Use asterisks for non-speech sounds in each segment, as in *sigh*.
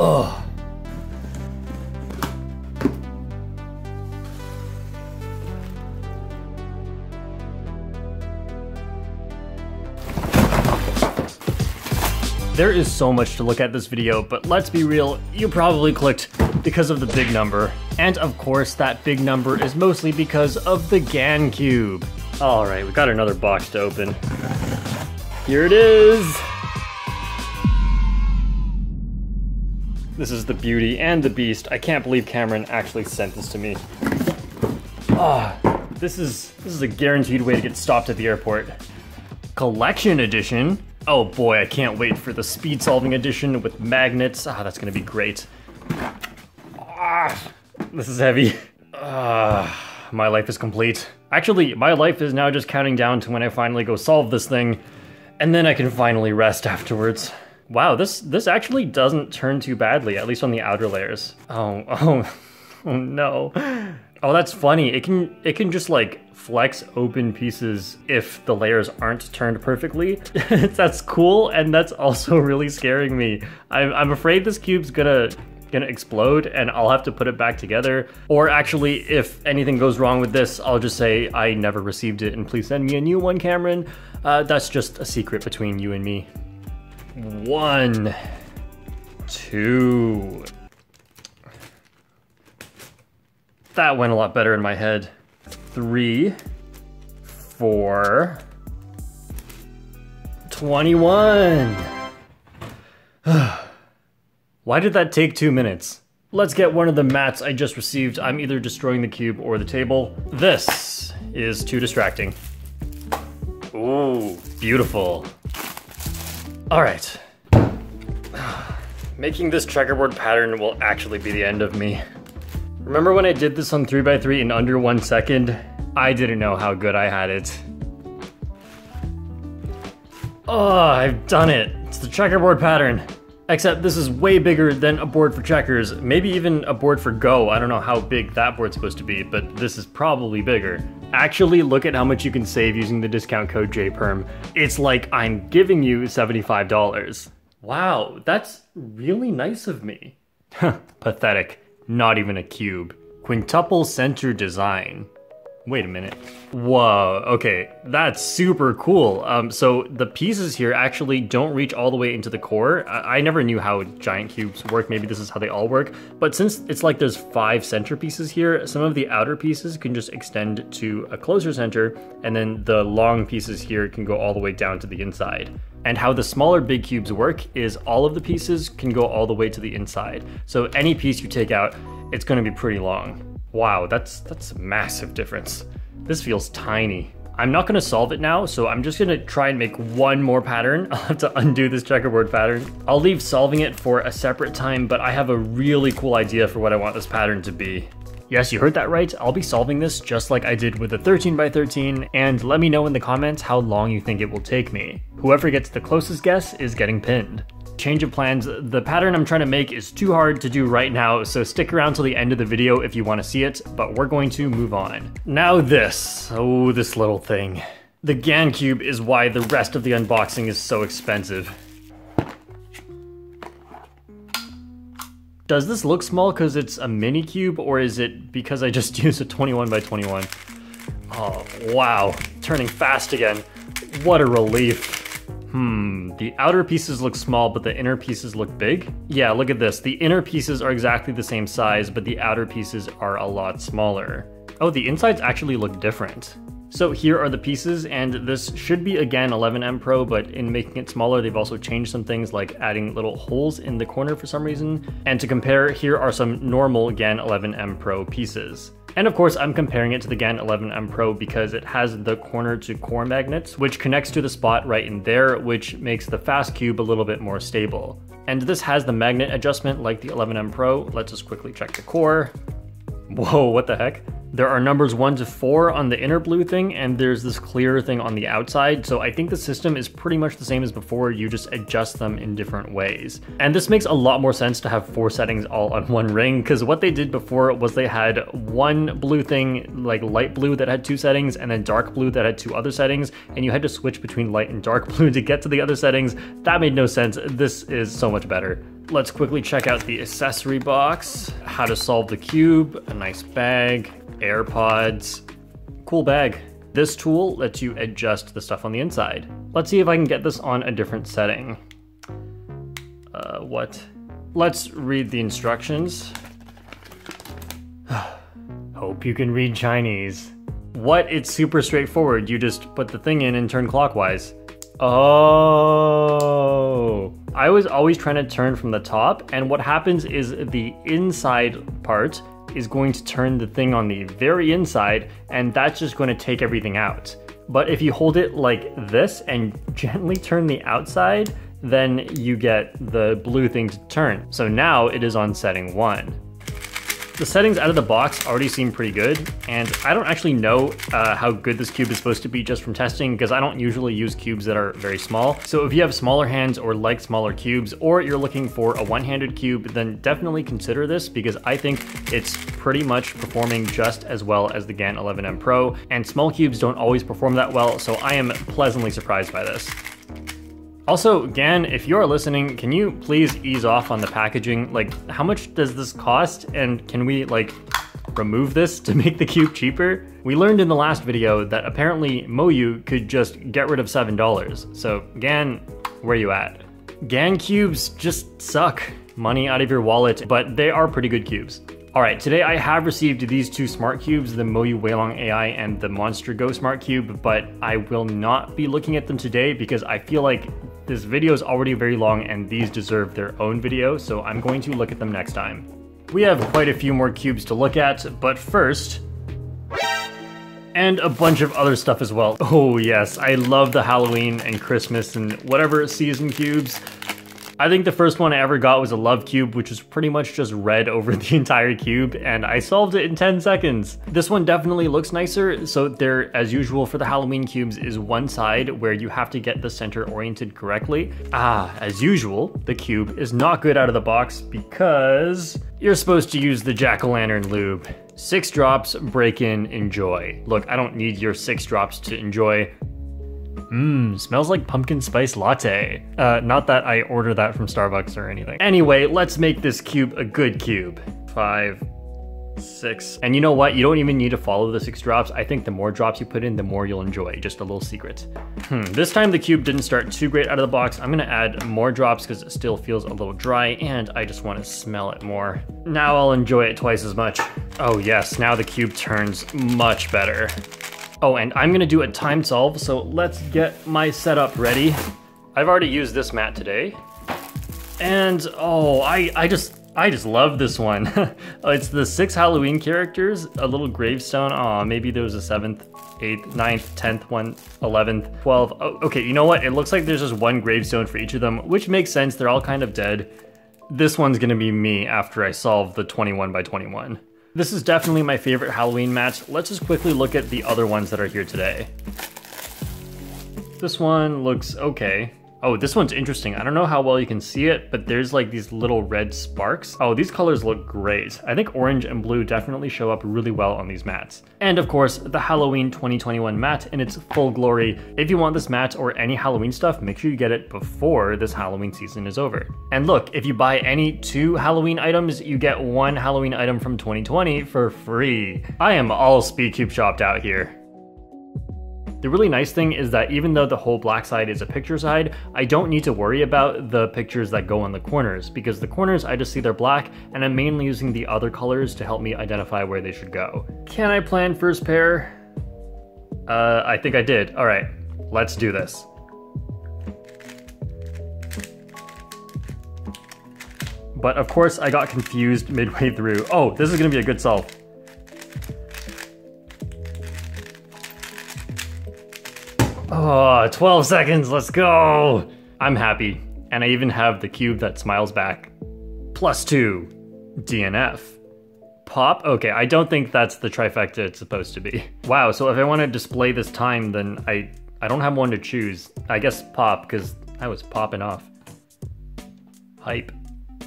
Ugh. There is so much to look at this video, but let's be real, you probably clicked because of the big number. And of course, that big number is mostly because of the GAN cube. All right, we got another box to open. Here it is. This is the beauty and the beast. I can't believe Cameron actually sent this to me. Ah, oh, this is this is a guaranteed way to get stopped at the airport. Collection edition. Oh boy, I can't wait for the speed solving edition with magnets. Ah, that's gonna be great. Ah, this is heavy. Ah, my life is complete. Actually, my life is now just counting down to when I finally go solve this thing, and then I can finally rest afterwards. Wow, this this actually doesn't turn too badly, at least on the outer layers. Oh, *laughs* oh, oh no. Oh, that's funny. It can it can just like flex open pieces if the layers aren't turned perfectly. *laughs* that's cool, and that's also *laughs* really scaring me. I'm, I'm afraid this cube's gonna gonna explode and I'll have to put it back together. Or actually, if anything goes wrong with this, I'll just say I never received it and please send me a new one, Cameron. Uh, that's just a secret between you and me. One, two. That went a lot better in my head. Three, four, 21. *sighs* Why did that take two minutes? Let's get one of the mats I just received. I'm either destroying the cube or the table. This is too distracting. Ooh, beautiful. All right. *sighs* Making this checkerboard pattern will actually be the end of me. Remember when I did this on 3x3 in under one second? I didn't know how good I had it. Oh, I've done it. It's the checkerboard pattern. Except this is way bigger than a board for checkers, maybe even a board for Go. I don't know how big that board's supposed to be, but this is probably bigger. Actually, look at how much you can save using the discount code JPERM. It's like I'm giving you $75. Wow, that's really nice of me. *laughs* Pathetic. Not even a cube. Quintuple center design. Wait a minute. Whoa, okay, that's super cool. Um, so the pieces here actually don't reach all the way into the core. I, I never knew how giant cubes work, maybe this is how they all work. But since it's like there's five center pieces here, some of the outer pieces can just extend to a closer center, and then the long pieces here can go all the way down to the inside. And how the smaller big cubes work is all of the pieces can go all the way to the inside. So any piece you take out, it's gonna be pretty long. Wow, that's that's a massive difference. This feels tiny. I'm not gonna solve it now, so I'm just gonna try and make one more pattern. *laughs* I'll have to undo this checkerboard pattern. I'll leave solving it for a separate time, but I have a really cool idea for what I want this pattern to be. Yes, you heard that right. I'll be solving this just like I did with the 13 by 13, and let me know in the comments how long you think it will take me. Whoever gets the closest guess is getting pinned change of plans. The pattern I'm trying to make is too hard to do right now, so stick around till the end of the video if you want to see it, but we're going to move on. Now this. Oh, this little thing. The GAN Cube is why the rest of the unboxing is so expensive. Does this look small because it's a mini cube, or is it because I just *laughs* used a 21 by 21? Oh, wow. Turning fast again. What a relief. Hmm, the outer pieces look small, but the inner pieces look big? Yeah, look at this. The inner pieces are exactly the same size, but the outer pieces are a lot smaller. Oh, the insides actually look different. So here are the pieces, and this should be a GAN 11M Pro, but in making it smaller, they've also changed some things like adding little holes in the corner for some reason. And to compare, here are some normal GAN 11M Pro pieces. And of course, I'm comparing it to the GAN 11M Pro because it has the corner to core magnets, which connects to the spot right in there, which makes the fast cube a little bit more stable. And this has the magnet adjustment like the 11M Pro. Let's just quickly check the core. Whoa, what the heck? There are numbers 1 to 4 on the inner blue thing, and there's this clear thing on the outside, so I think the system is pretty much the same as before, you just adjust them in different ways. And this makes a lot more sense to have four settings all on *laughs* one ring, because what they did before was they had one blue thing, like light blue that had two settings, and then dark blue that had two other settings, and you had to switch between light and dark *laughs* blue to get to the other settings. That made no sense. This is so much better. Let's quickly check out the accessory box, how to solve the cube, a nice bag, AirPods, cool bag. This tool lets you adjust the stuff on the inside. Let's see if I can get this on a different setting. Uh, what? Let's read the instructions. *sighs* Hope you can read Chinese. What? It's super straightforward. You just put the thing in and turn clockwise. Oh. I was always trying to turn from the top, and what happens is the inside part is going to turn the thing on the very inside, and that's just going to take everything out. But if you hold it like this and *laughs* gently turn the outside, then you get the blue thing to turn. So now it is on setting one. The settings out of the box already seem pretty good, and I don't actually know uh, how good this cube is supposed to be just from testing because I don't usually use cubes that are very small. So if you have smaller hands or like smaller cubes, or you're looking for a one-handed cube, then definitely consider this because I think it's pretty much performing just as well as the GAN 11M Pro, and small cubes don't always perform that well, so I am pleasantly surprised by this. Also, Gan, if you are listening, can you please ease off on the packaging? Like, how much does this cost? And can we, like, remove this to make the cube cheaper? We learned in the last video that apparently Moyu could just get rid of $7. So, Gan, where are you at? Gan cubes just suck money out of your wallet, but they are pretty good cubes. All right, today I have received these two smart cubes, the Moyu Weilong AI and the Monster Go Smart Cube, but I will not be looking at them today because I feel like this video is already very long and these deserve their own video, so I'm going to look at them next time. We have quite a few more cubes to look at, but first, and a bunch of other stuff as well. *laughs* Oh yes, I love the Halloween and Christmas and whatever season cubes. I think the first one I ever got was a love cube, which was pretty much just red *laughs* over the entire cube, and I solved it in 10 seconds. This one definitely looks nicer, so there, as usual for the Halloween cubes, is one side where you have to get the center oriented correctly. Ah, as usual, the cube is not good out of the box because you're supposed to use the jack-o'-lantern lube. Six drops, break in, enjoy. Look, I don't need your six drops to enjoy. Mmm, smells like pumpkin spice latte. Uh, not that I order that from Starbucks or anything. Anyway, let's make this cube a good cube. Five, six. And you know what? You don't even need to follow the six drops. I think the more drops you put in, the more you'll enjoy. Just a little secret. Hmm, this time the cube didn't start too great out of the box. I'm gonna add more drops because it still feels a little dry and I just wanna smell it more. Now I'll enjoy it twice as much. Oh yes, now the cube turns much better. Oh, and I'm gonna do a time solve, so let's get my setup ready. I've already used this mat today. And, oh, I, I just, I just love this one. *laughs* Uh, it's the six Halloween characters, a little gravestone. Aw, oh, maybe there was a seventh, eighth, ninth, tenth one, eleventh, twelve. Oh, okay, you know what? It looks like there's just one gravestone for each of them, which makes sense. They're all kind of dead. This one's gonna be me after I solve the 21 by 21. This is definitely my favorite Halloween match. Let's just quickly look at the other ones that are here today. This one looks okay. Oh, this one's interesting. I don't know how well you can see it, but there's like these little red sparks. Oh, these colors look great. I think orange and blue definitely show up really well on these mats. And of course, the Halloween 2021 mat in its full glory. If you want this mat or any Halloween stuff, make sure you get it before this Halloween season is over. And look, if you buy any two Halloween items, you get one Halloween item from 2020 for free. I am all Speedcube shopped out here. The really nice thing is that even though the whole black side is a picture side, I don't need to worry about the pictures that go on the corners because the corners I just see they're black and I'm mainly using the other colors to help me identify where they should go. Can I plan first pair? Uh, I think I did. All right, let's do this. But of course I got confused midway through. Oh, this is gonna be a good solve. Oh, 12 seconds, let's go! I'm happy, and I even have the cube that smiles back. Plus two, DNF. Pop? Okay, I don't think that's the trifecta it's supposed to be. Wow, so if I want to display this time, then I, I don't have one to choose. I guess pop, because I was popping off. Hype.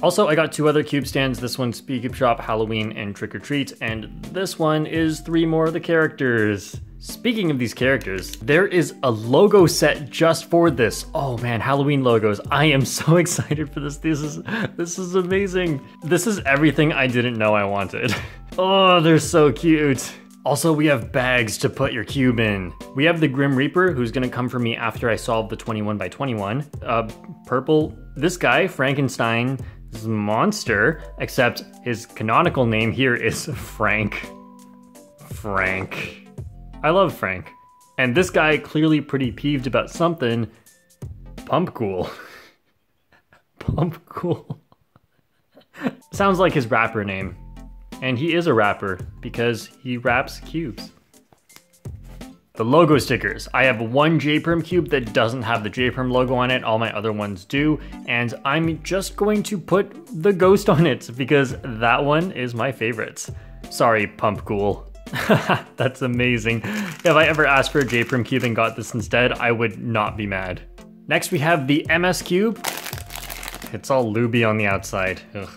Also, I got two other cube stands. This one's Speedcube Shop, Halloween, and Trick or Treat, and this one is three more of the characters. Speaking of these characters, there is a logo set just for this. Oh man, Halloween logos. I am so *laughs* excited for this. This is this is amazing. This is everything I didn't know I wanted. *laughs* Oh, they're so cute. Also, we have bags to put your cube in. We have the Grim Reaper, who's gonna come for me after I solve the 21 by 21. Uh, purple, this guy, Frankenstein, monster, except his canonical name here is Frank. Frank. I love Frank. And this guy clearly pretty peeved about something. Pump cool. *laughs* Pump cool. *laughs* Sounds like his rapper name. And he is a rapper because he raps cubes. The logo stickers. I have one JPerm cube that doesn't have the JPerm logo on it, all my other ones do, and I'm just going to put the ghost on it because that one is my favorite. Sorry, Pump Cool. *laughs* That's amazing. If I ever asked for a JPerm cube and got this instead, I would not be mad. Next we have the MS cube. It's all looby on the outside. Ugh.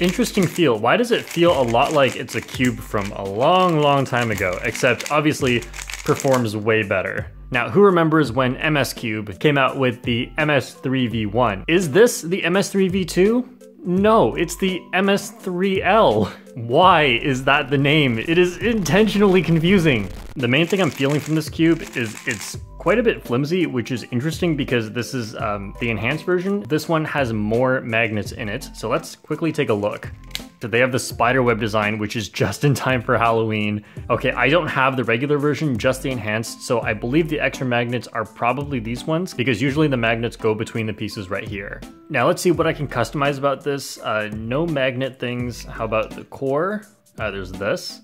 Interesting feel. Why does it feel a lot like it's a cube from a long, long time ago, except obviously performs way better. Now, who remembers when MS Cube came out with the MS3V1? Is this the MS3V2? No, it's the MS3L. Why is that the name? It is intentionally confusing. The main thing I'm feeling from this cube is it's quite a bit flimsy, which is interesting because this is um, the enhanced version. This one has more magnets in it, so let's quickly take a look. They have the spiderweb design, which is just in time for Halloween. Okay, I don't have the regular version, just the enhanced, so I believe the extra magnets are probably these ones, because usually the magnets go between the pieces right here. Now let's see what I can customize about this. Uh, no magnet things. How about the core? Uh, there's this.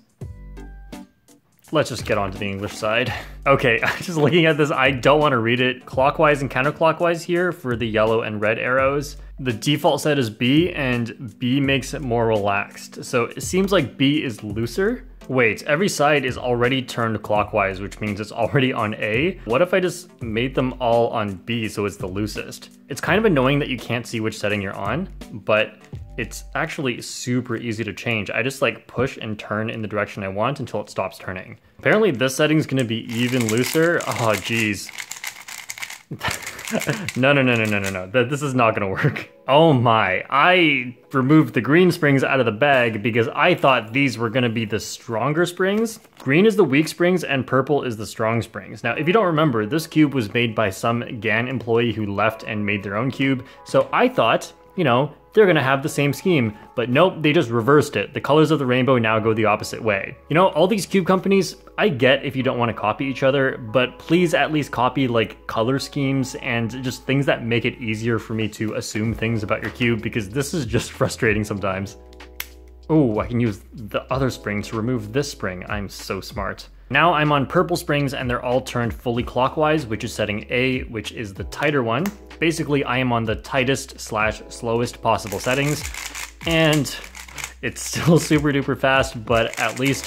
Let's just get on to the English side. *laughs* Okay, *laughs* just looking at this, I don't want to read it. Clockwise and counterclockwise here for the yellow and red arrows. The default set is B, and B makes it more relaxed. So it seems like B is looser. Wait, every side is already turned clockwise, which means it's already on A. What if I just made them all on B so it's the loosest? It's kind of annoying that you can't see which setting you're on, but it's actually super easy to change. I just like push and turn in the direction I want until it stops turning. Apparently this setting is gonna be even looser. Oh, geez. *laughs* *laughs* no, no, no, no, no, no, no. This is not gonna work. Oh my, I removed the green springs out of the bag because I thought these were gonna be the stronger springs. Green is the weak springs and purple is the strong springs. Now, if you don't remember, this cube was made by some GAN employee who left and made their own cube. So I thought, you know, they're gonna have the same scheme. But nope, they just reversed it. The colors of the rainbow now go the opposite way. You know, all these cube companies, I get if you don't want to copy each other, but please at least copy like color schemes and just things that make it easier for me to assume things about your cube because this is just *laughs* frustrating sometimes. Oh, I can use the other spring to remove this spring. I'm so smart. Now I'm on purple springs and they're all turned fully clockwise, which is setting A, which is the tighter one. Basically, I am on the tightest slash slowest possible settings, and it's *laughs* still super duper fast, but at least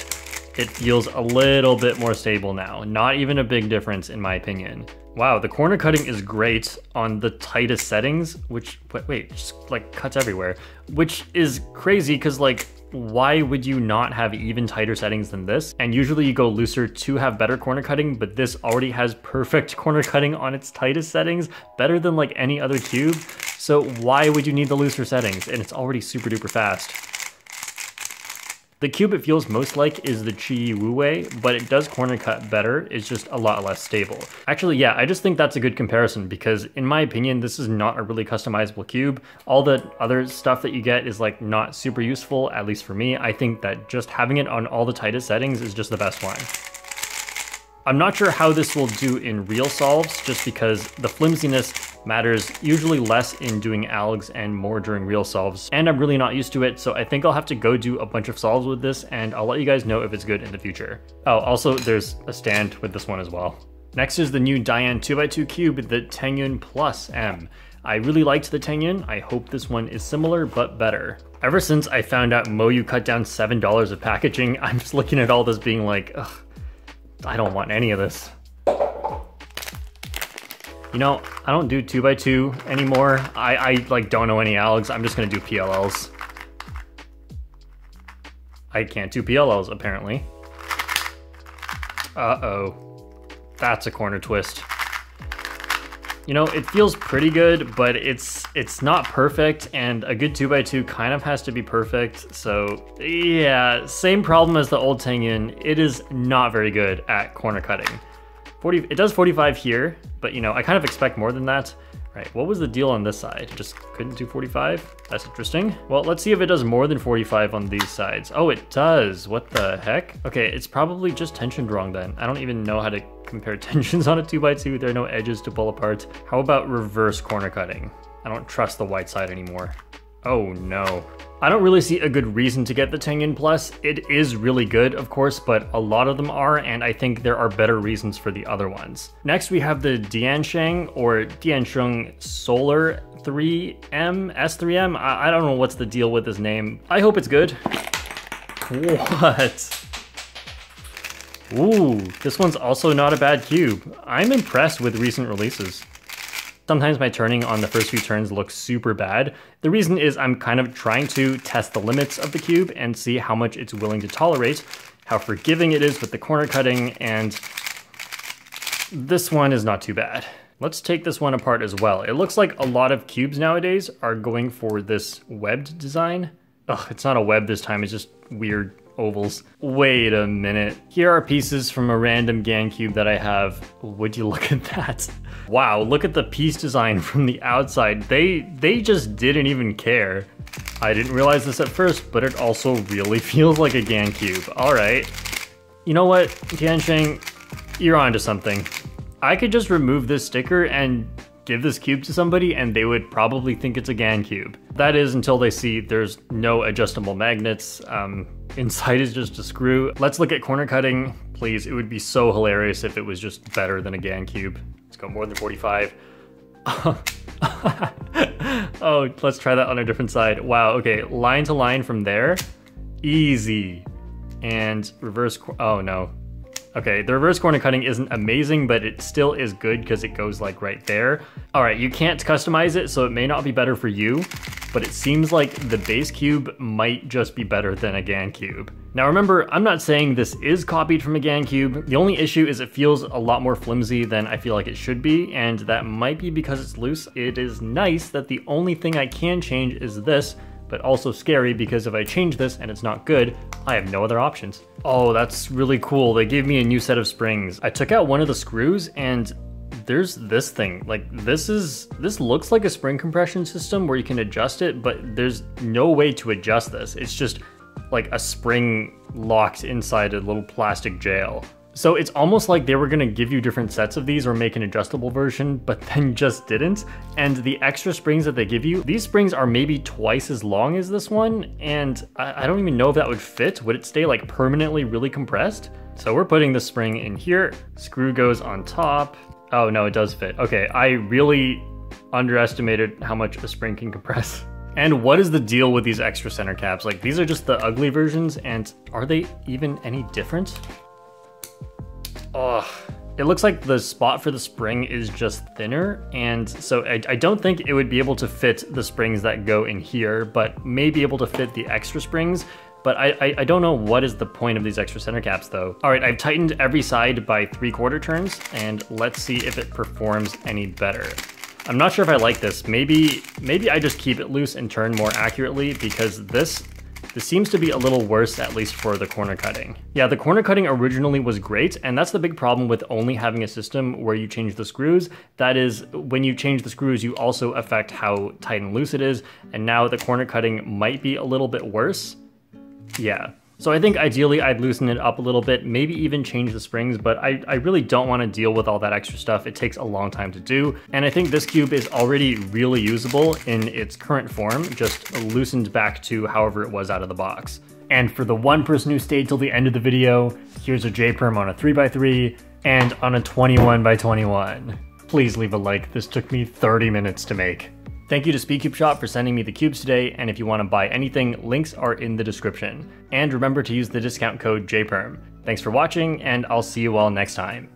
it feels a little bit more stable now. Not even a big difference in my opinion. Wow, the corner cutting is great on the tightest settings, which, wait, wait just like cuts everywhere, which is crazy because like why would you not have even tighter settings than this? And usually you go looser to have better corner cutting, but this already has perfect *laughs* corner cutting on its tightest settings, better than like any other cube. So why would you need the looser settings? And it's already super duper fast. The cube it feels most like is the Chi Wu Wei, but it does corner cut better, it's just a lot less stable. Actually, yeah, I just think that's a good comparison because in my opinion, this is not a really customizable cube. All the other stuff that you get is like not super useful, at least for me. I think that just having it on all the tightest settings is just the best one. I'm not sure how this will do in real solves, just because the flimsiness matters usually less in doing algs and more during real solves, and I'm really not used to it, so I think I'll have to go do a bunch of solves with this, and I'll let you guys know if it's good in the future. Oh, also there's a stand with this one as well. Next is the new DaYan 2x2 cube, the Tengyun Plus M. I really liked the Tengyun, I hope this one is similar but better. Ever since I found out Moyu cut down $7 of packaging, *laughs* I'm just looking at all this being like, ugh, I don't want any of this. You know, I don't do 2x2 anymore. I, I like don't know any algs. I'm just gonna do PLLs. I can't do PLLs, apparently. Uh-oh. That's a corner twist. You know, it feels pretty good, but it's it's not perfect, and a good 2x2 kind of has to be perfect, so yeah, same problem as the old Tengyun, it is not very good at corner cutting. 40, it does 45 here, but you know, I kind of expect more than that. Right, what was the deal on this side? Just couldn't do 45? That's interesting. Well, let's see if it does more than 45 on these sides. Oh, it does. What the heck? Okay, it's probably just tensioned wrong then. I don't even know how to compare *laughs* tensions on a 2x2. There are no edges to pull apart. How about reverse corner cutting? I don't trust the white side anymore. Oh no. I don't really see a good reason to get the Tengyun Plus. It is really good, of course, but a lot of them are, and I think there are better reasons for the other ones. Next, we have the Diansheng or Diansheng Solar 3M, S3M. I, I don't know what's the deal with this name. I hope it's good. *laughs* What? Ooh, this one's also not a bad cube. I'm impressed with recent releases. Sometimes my turning on the first few turns looks super bad. The reason is I'm kind of trying to test the limits of the cube and see how much it's willing to tolerate, how forgiving it is with the corner cutting, and this one is not too bad. Let's take this one apart as well. It looks like a lot of cubes nowadays are going for this webbed design. Ugh, it's not a web this time, it's just weird ovals. Wait a minute. Here are pieces from a random GanCube that I have. Would you look *laughs* at that? Wow, look at the piece design *laughs* from the outside. They they just didn't even care. I didn't realize this at first, but it also really *laughs* feels like a GanCube. All right. You know what, Diansheng, you're onto something. I could just remove this sticker and give this cube to somebody and they would probably think it's a GanCube. That is until they see there's no adjustable magnets. Um, inside is just a screw. Let's look at corner cutting, please. It would be so hilarious if it was just better than a GanCube. Let's go more than 45. *laughs* oh, let's try that on a different side. Wow, okay, line to line from there, easy. And reverse, oh no, Okay, the reverse corner cutting isn't amazing, but it still is good because it goes like right there. All right, you can't customize it, so it may not be better for you, but it seems like the base cube might just be better than a GAN cube. Now remember, I'm not saying this is copied from a GAN cube. The only issue is it feels a lot more flimsy than I feel like it should be, and that might be because it's loose. It is nice that the only thing I can change is this, but also scary because if I change this and it's not good, I have no other options. Oh, that's really cool. They gave me a new set of springs. I took out one of the screws and there's this thing. Like this is, this looks like a spring compression system where you can adjust it, but there's no way to adjust this. It's just like a spring locked inside a little plastic jail. So it's almost like they were gonna give you different sets of these or make an adjustable version, but *laughs* then just didn't. And the extra springs that they give you, these springs are maybe twice as long as this one, and I, I don't even know if that would fit. Would it stay like permanently really compressed? So we're putting the spring in here, screw goes on top. Oh no, it does fit. Okay, I really underestimated how much a spring can compress. *laughs* And what is the deal with these extra center caps? Like these are just the ugly versions and are they even any different? Oh, it looks like the spot for the spring is just thinner, and so I, I, don't think it would be able to fit the springs that go in here, but may be able to fit the extra springs, but I, I, I don't know what is the point of these extra center caps though. All right, I've tightened every side by three quarter turns, and let's see if it performs any better. I'm not sure if I like this. Maybe, maybe I just keep it loose and turn more accurately because this this seems to be a little worse, at least for the corner cutting. Yeah, the corner cutting originally was great, and that's the big problem with only having a system where you change the screws. That is, when you change the screws, you also affect how tight and loose it is, and now the corner cutting might be a little bit worse. Yeah, so I think ideally I'd loosen it up a little bit, maybe even change the springs, but I, I really don't want to deal with all that extra stuff. It takes a long time to do. And I think this cube is already really usable in its current form, just loosened back to however it was out of the box. And for the one person who stayed till the end of the video, here's a J-Perm on a 3x3 and on a 21x21. Please leave a like, this took me 30 minutes to make. Thank you to Speedcube Shop for sending me the cubes today, and if you want to buy anything, links are in the description. And remember to use the discount code JPERM. Thanks for watching, and I'll see you all next time.